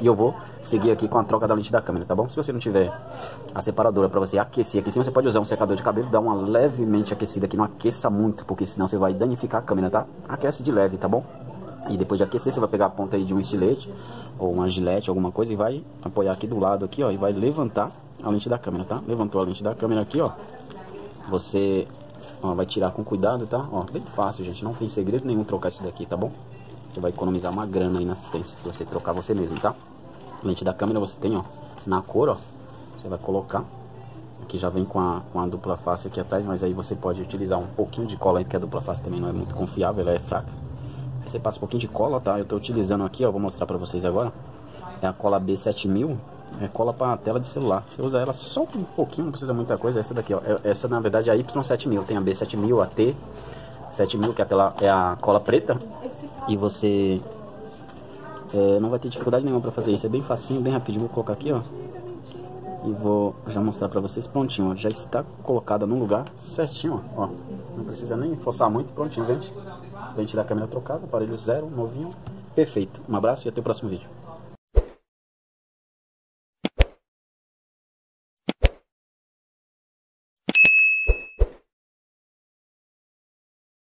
E eu vou seguir aqui com a troca da lente da câmera, tá bom? Se você não tiver a separadora para você aquecer aqui cima, você pode usar um secador de cabelo, dar uma levemente aquecida aqui, não aqueça muito, porque senão você vai danificar a câmera, tá? Aquece de leve, tá bom? E depois de aquecer, você vai pegar a ponta aí de um estilete ou uma gilete, alguma coisa e vai apoiar aqui do lado aqui, ó, e vai levantar a lente da câmera, tá? Levantou a lente da câmera aqui, ó. Você ó, vai tirar com cuidado, tá? Ó, bem fácil, gente, não tem segredo nenhum trocar isso daqui, tá bom? Você vai economizar uma grana aí na assistência, se você trocar você mesmo, tá? Lente da câmera você tem, ó, na cor, ó. Você vai colocar. Aqui já vem com a, com a dupla face aqui atrás, mas aí você pode utilizar um pouquinho de cola aí, porque a dupla face também não é muito confiável, ela é fraca. Aí você passa um pouquinho de cola, tá? Eu tô utilizando aqui, ó, vou mostrar pra vocês agora. É a cola B7000, é cola para tela de celular. Você usa ela só um pouquinho, não precisa muita coisa. Essa daqui, ó. É, essa na verdade é a Y7000. Tem a B7000, a T7000, que é a, tela, é a cola preta. E você é, não vai ter dificuldade nenhuma para fazer isso. É bem facinho, bem rapidinho. Vou colocar aqui, ó. E vou já mostrar para vocês prontinho, ó. Já está colocada no lugar certinho, ó. ó. Não precisa nem forçar muito, prontinho, gente. Lente da câmera trocada, aparelho zero, novinho. Perfeito. Um abraço e até o próximo vídeo.